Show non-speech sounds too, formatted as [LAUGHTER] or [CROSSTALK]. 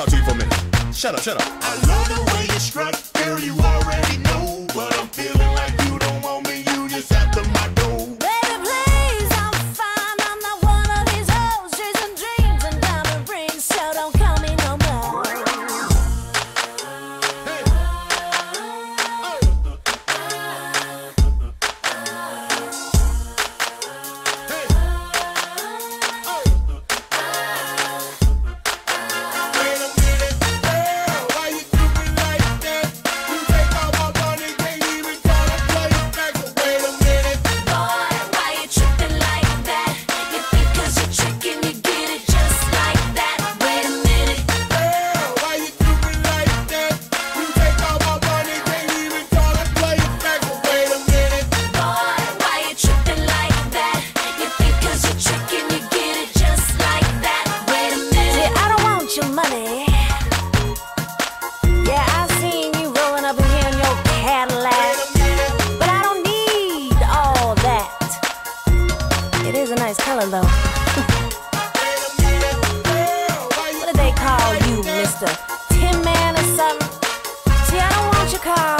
talk to you for a minute. Shut up, shut up. I love the way you strut, girl, you already know. It is a nice color, though. [LAUGHS] what do they call you, Mr. Tin Man or something? See, I don't want your car.